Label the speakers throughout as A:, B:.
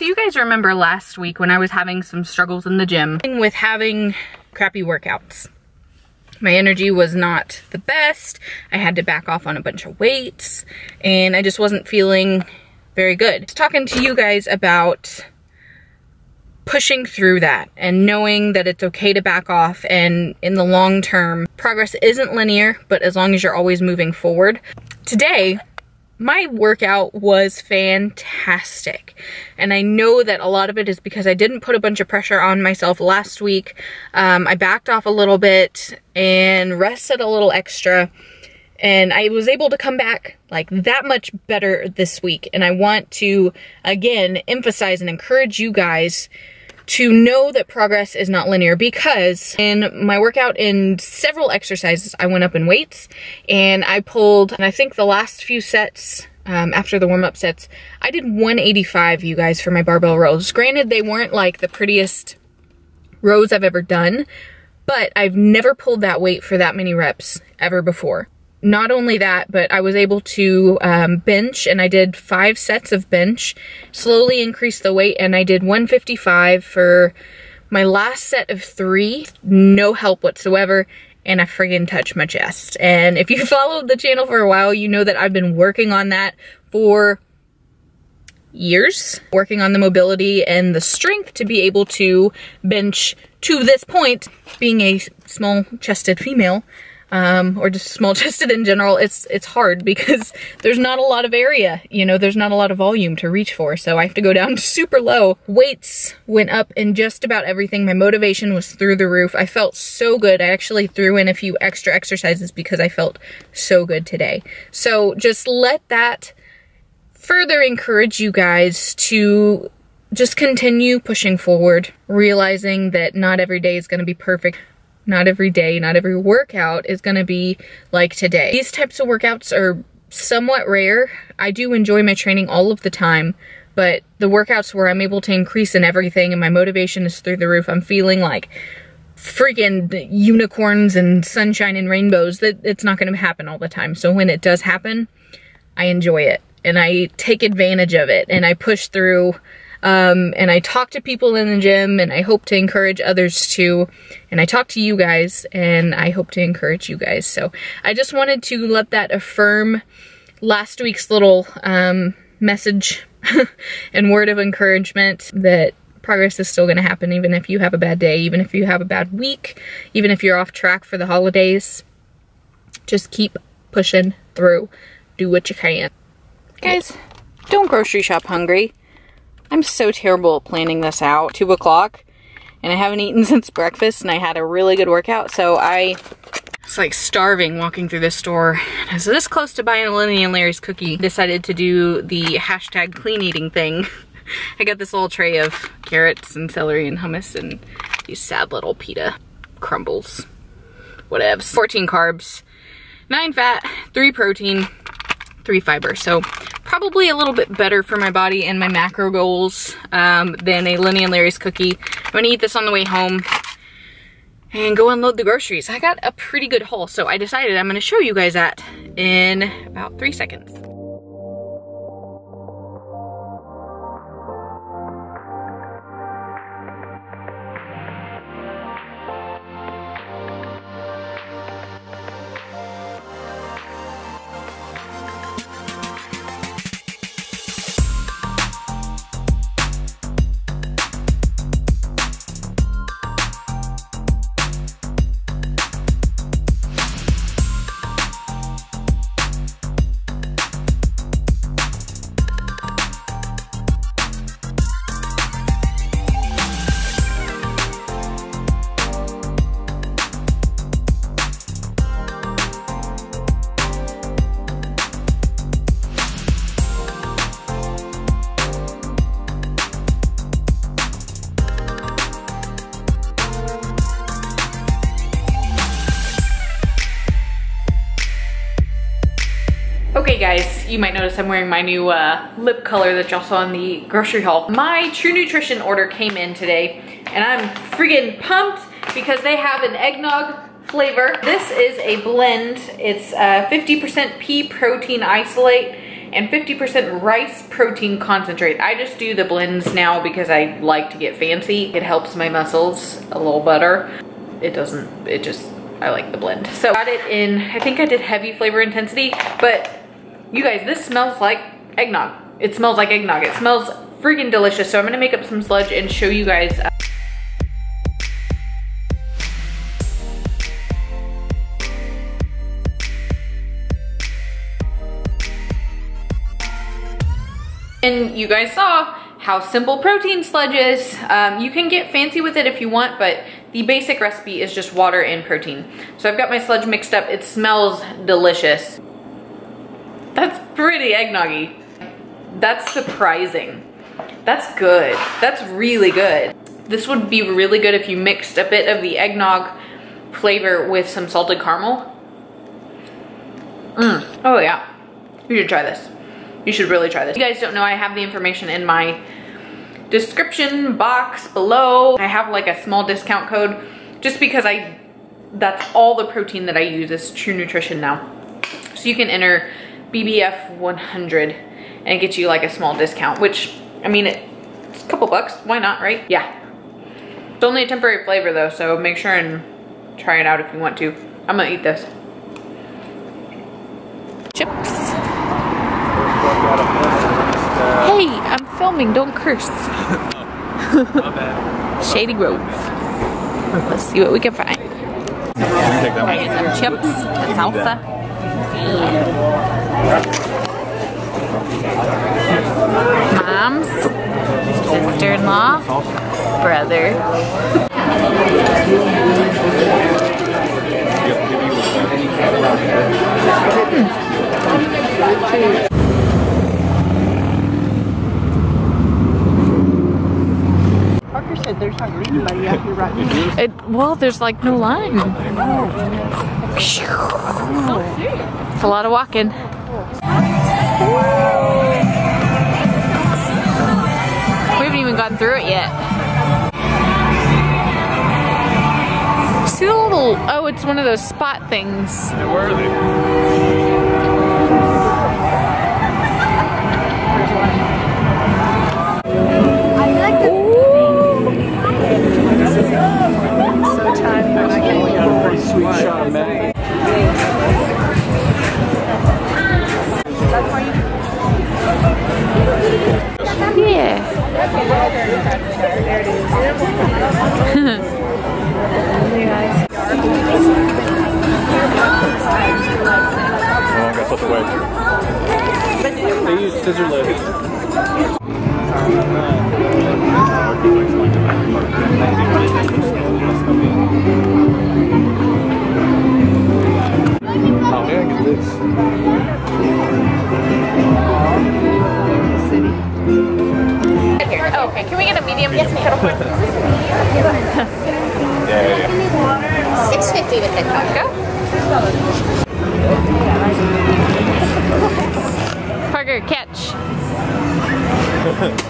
A: So you guys remember last week when I was having some struggles in the gym with having crappy workouts. My energy was not the best. I had to back off on a bunch of weights and I just wasn't feeling very good. talking to you guys about pushing through that and knowing that it's okay to back off and in the long term, progress isn't linear, but as long as you're always moving forward. Today, my workout was fantastic. And I know that a lot of it is because I didn't put a bunch of pressure on myself last week. Um, I backed off a little bit and rested a little extra. And I was able to come back like that much better this week. And I want to, again, emphasize and encourage you guys to know that progress is not linear because in my workout in several exercises, I went up in weights and I pulled, and I think the last few sets um, after the warm-up sets, I did 185, you guys, for my barbell rows. Granted, they weren't like the prettiest rows I've ever done, but I've never pulled that weight for that many reps ever before not only that, but I was able to um, bench and I did five sets of bench, slowly increase the weight and I did 155 for my last set of three, no help whatsoever, and I friggin' touched my chest. And if you followed the channel for a while, you know that I've been working on that for years, working on the mobility and the strength to be able to bench to this point, being a small chested female, um, or just small chested in general, it's it's hard because there's not a lot of area, you know, there's not a lot of volume to reach for. So I have to go down super low. Weights went up in just about everything. My motivation was through the roof. I felt so good. I actually threw in a few extra exercises because I felt so good today. So just let that further encourage you guys to just continue pushing forward, realizing that not every day is going to be perfect. Not every day, not every workout is gonna be like today. These types of workouts are somewhat rare. I do enjoy my training all of the time, but the workouts where I'm able to increase in everything and my motivation is through the roof, I'm feeling like freaking unicorns and sunshine and rainbows, that it's not gonna happen all the time. So when it does happen, I enjoy it and I take advantage of it and I push through um, and I talk to people in the gym and I hope to encourage others too. And I talk to you guys and I hope to encourage you guys. So I just wanted to let that affirm last week's little um, message and word of encouragement that progress is still going to happen even if you have a bad day, even if you have a bad week, even if you're off track for the holidays. Just keep pushing through. Do what you can. Guys, don't grocery shop hungry. I'm so terrible at planning this out. Two o'clock and I haven't eaten since breakfast and I had a really good workout. So I was like starving walking through the store. I was this close to buying a Lenny and Larry's cookie. Decided to do the hashtag clean eating thing. I got this little tray of carrots and celery and hummus and these sad little pita crumbles. Whatevs. 14 carbs, 9 fat, 3 protein, 3 fiber. So probably a little bit better for my body and my macro goals um, than a Lenny and Larry's cookie. I'm gonna eat this on the way home and go unload the groceries. I got a pretty good haul, so I decided I'm gonna show you guys that in about three seconds. Might notice I'm wearing my new uh, lip color that y'all saw in the grocery haul. My True Nutrition order came in today and I'm friggin' pumped because they have an eggnog flavor. This is a blend. It's 50% uh, pea protein isolate and 50% rice protein concentrate. I just do the blends now because I like to get fancy. It helps my muscles a little better. It doesn't, it just, I like the blend. So got it in, I think I did heavy flavor intensity, but you guys, this smells like eggnog. It smells like eggnog. It smells freaking delicious. So I'm gonna make up some sludge and show you guys uh, And you guys saw how simple protein sludge is. Um, you can get fancy with it if you want, but the basic recipe is just water and protein. So I've got my sludge mixed up. It smells delicious. That's pretty eggnoggy. That's surprising. That's good. That's really good. This would be really good if you mixed a bit of the eggnog flavor with some salted caramel. Mm. Oh yeah, you should try this. You should really try this. You guys don't know, I have the information in my description box below. I have like a small discount code just because I, that's all the protein that I use is True Nutrition now. So you can enter BBF 100 and it gets you like a small discount, which I mean, it's a couple bucks, why not, right? Yeah. It's only a temporary flavor though, so make sure and try it out if you want to. I'm gonna eat this. Chips. Hey, I'm filming, don't curse. Shady Grove. Let's see what we can find. Can get some chips and salsa? Mom's, sister-in-law, brother.
B: Parker said there's hardly anybody out here right now.
A: It, well, there's like no line. Oh. It's a lot of walking. We haven't even gotten through it yet. See the little, oh, it's one of those spot things.
C: Where are they?
B: So tiny, but
C: Oh, I got such a way. They use scissor lift. Oh, man, I get this.
A: Oh, okay, can we get a medium? Yes,
C: Yeah, yeah, yeah.
D: Six fifty with the
A: Go. Parker, catch.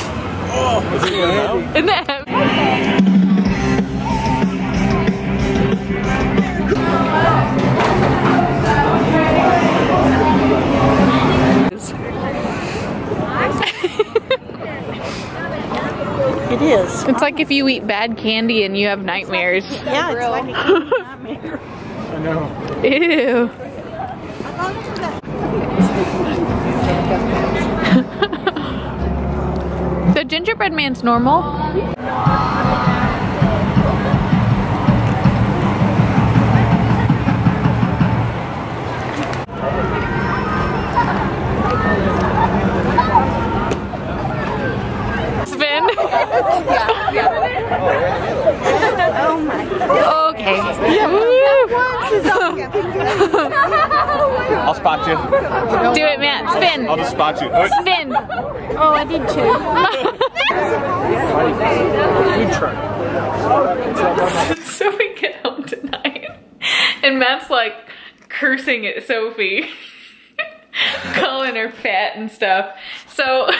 A: like if you eat bad candy and you have nightmares.
B: Yeah, it's like a nightmare.
C: I know.
A: Ew. the gingerbread man's normal.
B: Oh my god.
A: Okay.
C: I'll spot you.
A: Do it, Matt. Spin.
C: I'll just spot you.
A: Spin.
B: Oh, I did too.
A: so we get home tonight, and Matt's like cursing at Sophie, calling her fat and stuff. So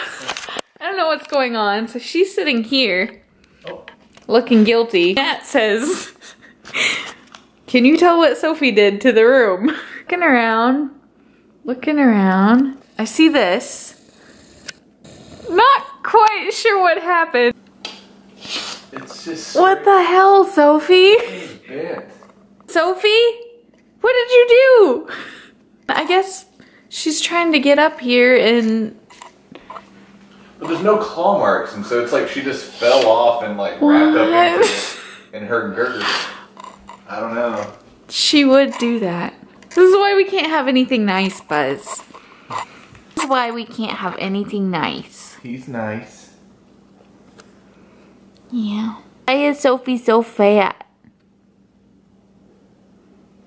A: I don't know what's going on. So she's sitting here, looking guilty. Matt says, "Can you tell what Sophie did to the room?" Looking around, looking around. I see this. Not quite sure what happened.
C: It's just
A: What the hell, Sophie? Sophie? What did you do? I guess she's trying to get up here and
C: But there's no claw marks, and so it's like she just fell off and like wrapped up
A: What?
C: it in her girth. I don't know.
A: she would do that. This is why we can't have anything nice, Buzz. This is why we can't have anything nice.
C: He's nice.
A: Yeah. Why is Sophie so fat?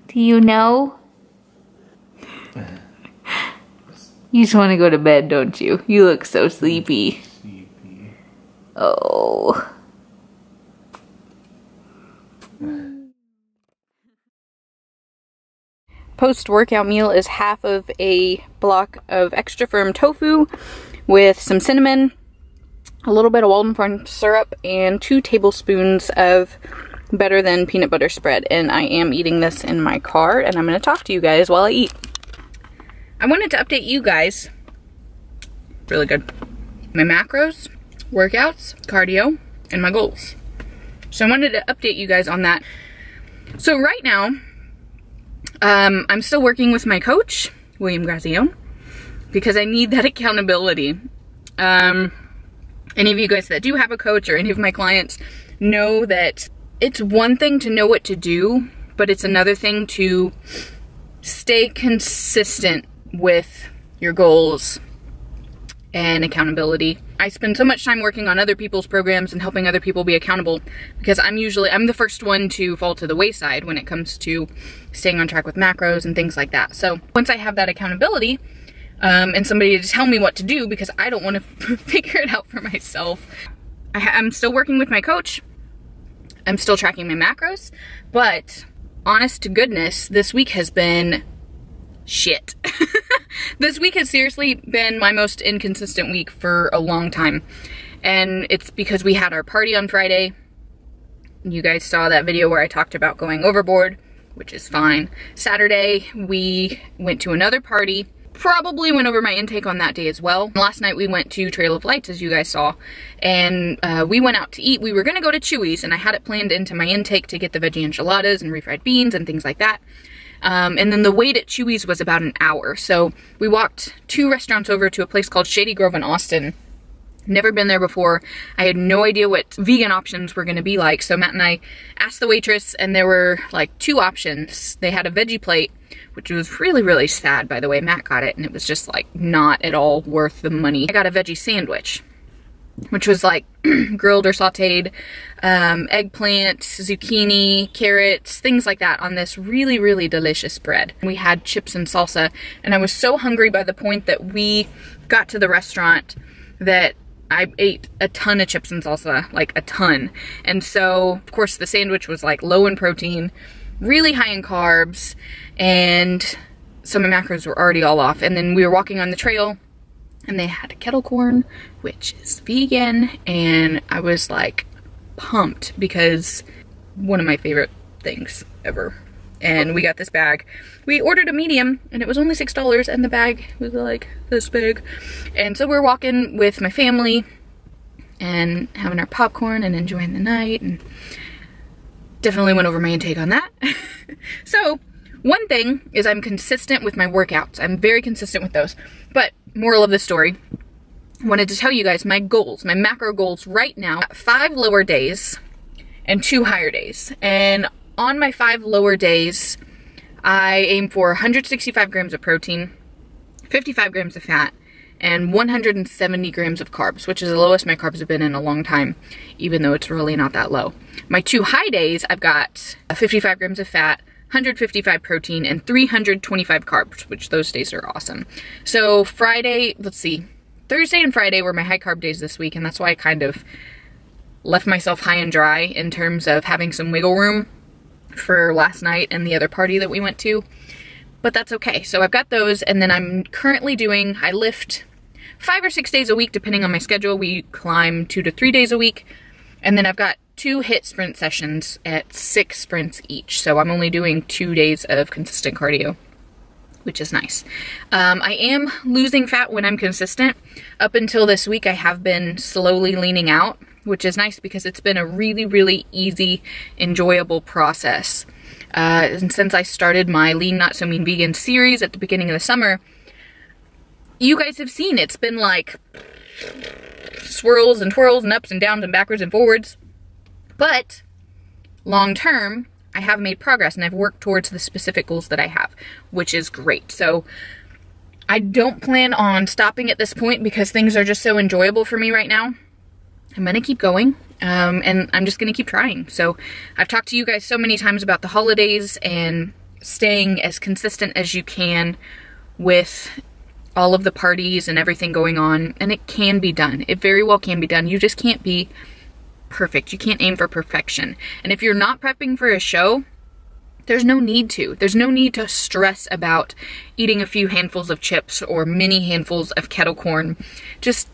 A: Do you know? You just want to go to bed, don't you? You look so sleepy.
C: Sleepy.
A: Oh. Post workout meal is half of a block of extra firm tofu with some cinnamon, a little bit of Walden Farm syrup, and two tablespoons of better than peanut butter spread. And I am eating this in my car, and I'm going to talk to you guys while I eat. I wanted to update you guys. Really good. My macros, workouts, cardio, and my goals. So I wanted to update you guys on that. So right now, um, I'm still working with my coach, William Grazione, because I need that accountability. Um, any of you guys that do have a coach or any of my clients know that it's one thing to know what to do, but it's another thing to stay consistent with your goals and accountability. I spend so much time working on other people's programs and helping other people be accountable because I'm usually I'm the first one to fall to the wayside when it comes to staying on track with macros and things like that. So once I have that accountability um, and somebody to tell me what to do because I don't want to figure it out for myself, I I'm still working with my coach. I'm still tracking my macros, but honest to goodness, this week has been shit. this week has seriously been my most inconsistent week for a long time. And it's because we had our party on Friday. You guys saw that video where I talked about going overboard, which is fine. Saturday, we went to another party. Probably went over my intake on that day as well. Last night we went to Trail of Lights, as you guys saw, and uh, we went out to eat. We were gonna go to Chuy's, and I had it planned into my intake to get the veggie enchiladas and refried beans and things like that. Um, and then the wait at Chuy's was about an hour. So we walked two restaurants over to a place called Shady Grove in Austin. Never been there before. I had no idea what vegan options were going to be like. So Matt and I asked the waitress and there were like two options. They had a veggie plate, which was really, really sad, by the way. Matt got it and it was just like not at all worth the money. I got a veggie sandwich, which was like grilled or sauteed um, eggplant, zucchini, carrots, things like that on this really, really delicious bread. We had chips and salsa, and I was so hungry by the point that we got to the restaurant that I ate a ton of chips and salsa, like a ton. And so, of course, the sandwich was like low in protein, really high in carbs, and so my macros were already all off. And then we were walking on the trail, and they had kettle corn, which is vegan, and I was like pumped because one of my favorite things ever. And we got this bag. We ordered a medium and it was only $6 and the bag was like this big. And so we're walking with my family and having our popcorn and enjoying the night and definitely went over my intake on that. so one thing is I'm consistent with my workouts. I'm very consistent with those. But moral of the story, I wanted to tell you guys my goals, my macro goals right now. Five lower days and two higher days. And on my five lower days, I aim for 165 grams of protein, 55 grams of fat, and 170 grams of carbs, which is the lowest my carbs have been in a long time, even though it's really not that low. My two high days, I've got 55 grams of fat, 155 protein, and 325 carbs, which those days are awesome. So Friday, let's see, Thursday and Friday were my high carb days this week, and that's why I kind of left myself high and dry in terms of having some wiggle room for last night and the other party that we went to. But that's okay. So I've got those, and then I'm currently doing, I lift five or six days a week, depending on my schedule. We climb two to three days a week. And then I've got two HIIT sprint sessions at six sprints each. So I'm only doing two days of consistent cardio. which is nice. Um, I am losing fat when I'm consistent. Up until this week, I have been slowly leaning out, which is nice because it's been a really, really easy, enjoyable process. Uh, and since I started my Lean Not So Mean Vegan series at the beginning of the summer, you guys have seen it's been like swirls and twirls and ups and downs and backwards and forwards. But long term, I have made progress and I've worked towards the specific goals that I have, which is great. So I don't plan on stopping at this point because things are just so enjoyable for me right now. I'm gonna keep going um, and I'm just gonna keep trying. So I've talked to you guys so many times about the holidays and staying as consistent as you can with all of the parties and everything going on and it can be done. It very well can be done. You just can't be perfect. You can't aim for perfection. And if you're not prepping for a show, there's no need to. There's no need to stress about eating a few handfuls of chips or many handfuls of kettle corn. Just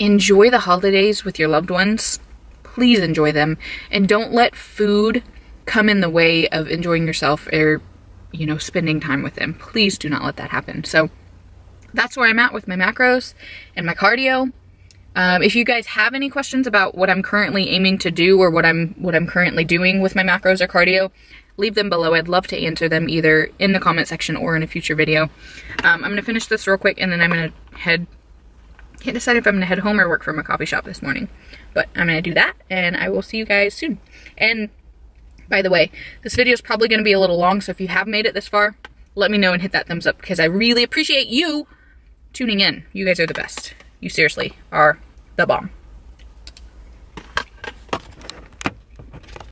A: enjoy the holidays with your loved ones. Please enjoy them. And don't let food come in the way of enjoying yourself or, you know, spending time with them. Please do not let that happen. So that's where I'm at with my macros and my cardio. Um, if you guys have any questions about what I'm currently aiming to do or what I'm what I'm currently doing with my macros or cardio, leave them below. I'd love to answer them either in the comment section or in a future video. Um, I'm gonna finish this real quick and then I'm gonna head. Can't decide if I'm gonna head home or work from a coffee shop this morning, but I'm gonna do that and I will see you guys soon. And by the way, this video is probably gonna be a little long, so if you have made it this far, let me know and hit that thumbs up because I really appreciate you tuning in. You guys are the best. You seriously are the bomb.